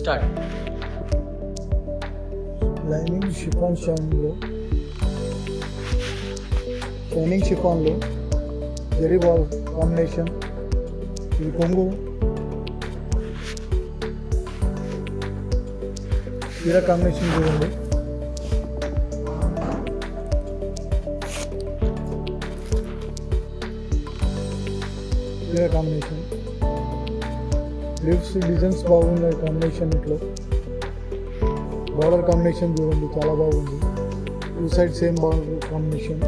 Start. Lining chiffon షైన్లో shining షిఫాన్లో zari ball combination ఇది కొంగు చీర కాంబినేషన్ చూడండి చీర కాంబినేషన్ లిప్స్ డిజైన్స్ బాగున్నాయి కాంబినేషన్ ఇట్లో బార్డర్ కాంబినేషన్ చూడండి చాలా బాగుంది two side same border combination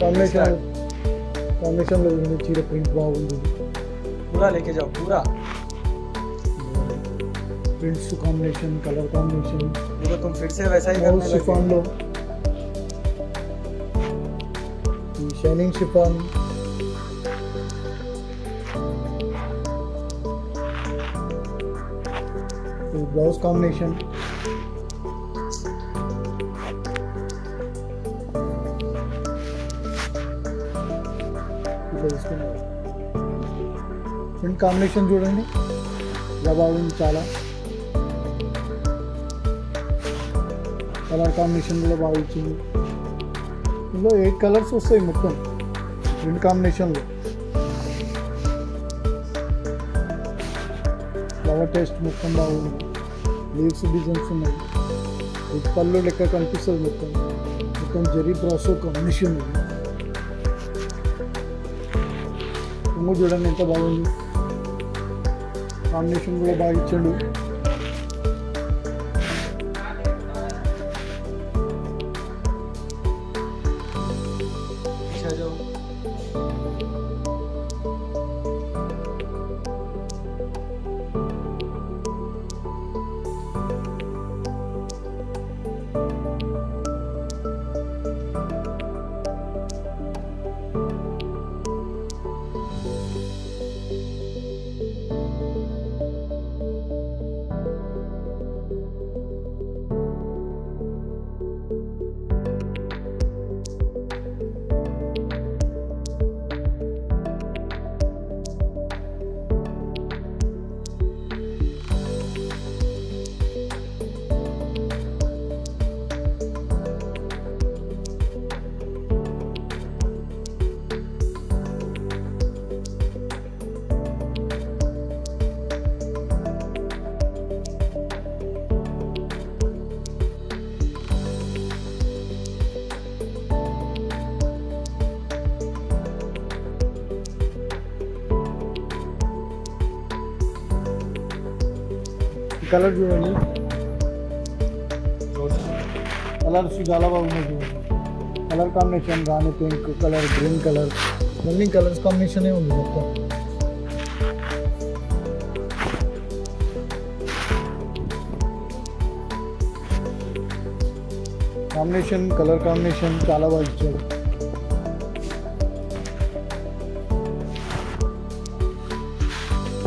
combination కాంబినేషన్లో ఉంది చీర ప్రింట్ బాగుంది पूरा लेके जाओ पूरा ప్రింట్స్ కాంబినేషన్ కలర్ కాంబినేషన్ देखो तुम फिर से वैसा ही करने लगे షిఫాన్లో ఈ షైనింగ్ షిఫాన్ ఈ బ్లౌజ్ కాంబినేషన్ ఇట్లా తీసుకున్నారు ప్రింట్ కాంబినేషన్ చూడండి ఇలా బాగుంది చాలా కలర్ కాంబినేషన్ కూడా బాగా ఇచ్చింది ఇందులో ఎయిట్ కలర్స్ వస్తాయి మొత్తం. రెండు కాంబినేషన్లో. ఫ్లవర్ టేస్ట్ మొత్తం బాగుంది. లీవ్స్ డిజైన్స్ ఉన్నాయి. ఇది పళ్ళు లెక్క కనిపిస్తుంది మొత్తం. మొత్తం జరీ బ్రాసో కాంబినేషన్ ఉంది. చూడండి ఎంత బాగుంది. కాంబినేషన్ కూడా బాగా ఇచ్చాడు. ఈ కలర్ చూడండి కలర్స్ చాలా బాగున్నాయి చూడండి colour combination rani pink colour green colour ఇవన్నీ కలర్స్ కాంబినేషనే ఉంది మొత్తం కాంబినేషన్ కలర్ కాంబినేషన్ చాలా బాగా ఇచ్చాడు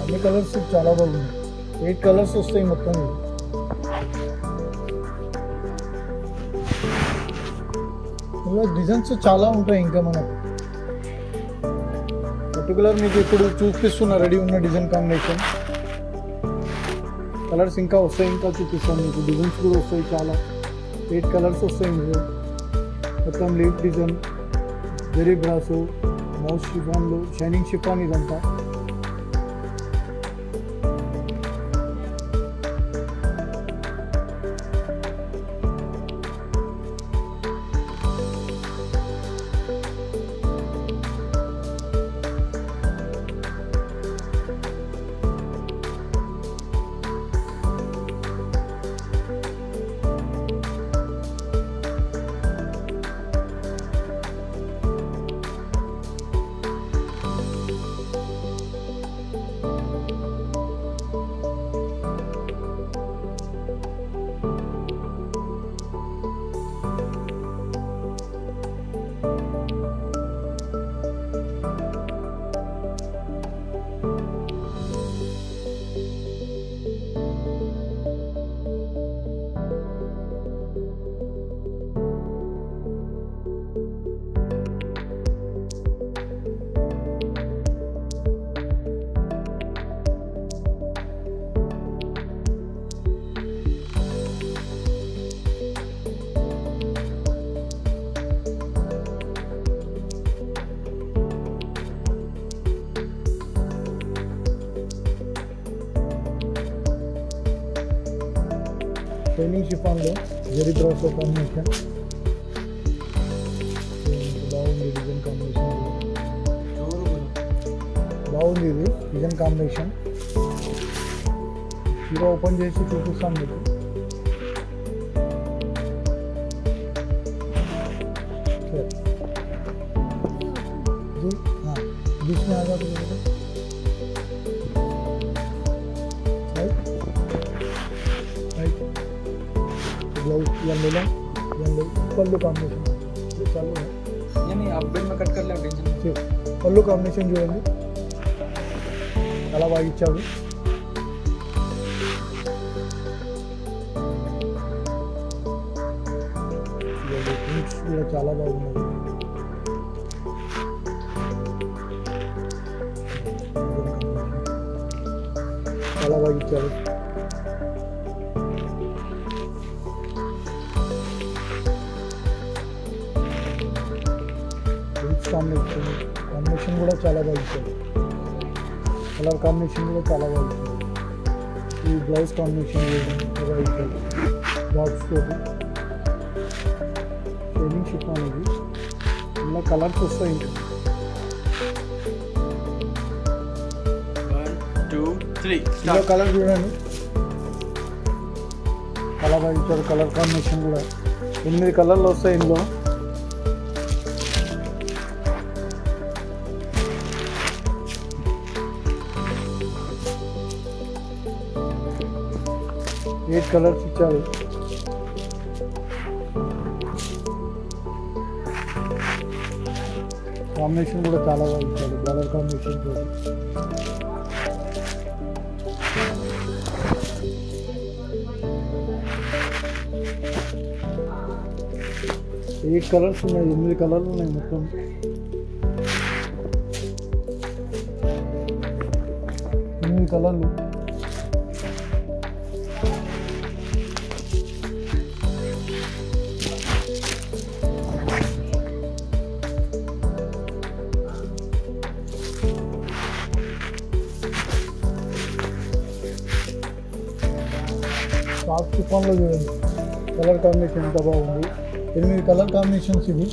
అన్ని కలర్స్ చాలా బాగున్నాయి ఎయిట్ కలర్స్ వస్తాయి మొత్తం ఇవి. ఇలా డిజైన్స్ చాలా ఉంటాయి ఇంకా మనకు పర్టికులర్ మీకు ఇప్పుడు చూపిస్తున్న రెడీ ఉన్న డిజైన్ కాంబినేషన్ కలర్స్ ఇంకా వస్తాయి ఇంకా చూపిస్తాను మీకు డిజైన్స్ కూడా వస్తాయి చాలా ఎయిట్ కలర్స్ వస్తాయి మీకు మొత్తం leaf design very brass mouse షిఫాన్లు shining chiffon ఇదంతా షైనింగ్ షిఫాన్లో జెరీ బ్రాసో కాంబినేషన్ బాగుంది డిజైన్ కాంబినేషన్ జోరు గురు బాగుంది ఇది డిజైన్ కాంబినేషన్ చీర ఓపెన్ చేసి చూపిస్తాను మీకు సరే. जी हाँ बीच में आ जाओ Blouse yellow yellow pallu combination ఇది చాలు ये नहीं आप बेड में कट कर ले टेंशन मत సరే. పళ్ళు కాంబినేషన్ చూడండి చాలా బాగా ఇచ్చాడు చూడండి, ప్రింట్స్ కూడా చాలా బాగున్నది చాలా బాగా ఇచ్చాడు కాంబినేషన్ కాంబినేషన్ కూడా చాలా బాగుంటుంది కలర్ కాంబినేషన్ కూడా చాలా బాగుంటుంది ఈ బ్లౌజ్ కాంబినేషన్ కూడా ఇచ్చారు బాక్స్ తోటి షేడింగ్ షిప్ అనేది ఇలా కలర్స్ వస్తాయి ఇంకా ఇలా కలర్ చూడండి చాలా బాగా ఇచ్చారు కలర్ కాంబినేషన్ కూడా ఎనిమిది కలర్లు వస్తాయి ఇందులో ఎయిట్ కలర్స్ ఇచ్చారు కాంబినేషన్ కూడా చాలా బాగా ఇచ్చాడు కలర్ కాంబినేషన్ కూడా ఎయిట్ కలర్స్ ఉన్నాయి ఎనిమిది కలర్లు ఉన్నాయి మొత్తం ఎనిమిది కలర్లు సాఫ్ట్ తుఫాన్లో చూడండి కలర్ కాంబినేషన్ ఎంత బాగుంది ఎనిమిది కలర్ కాంబినేషన్స్ ఇవి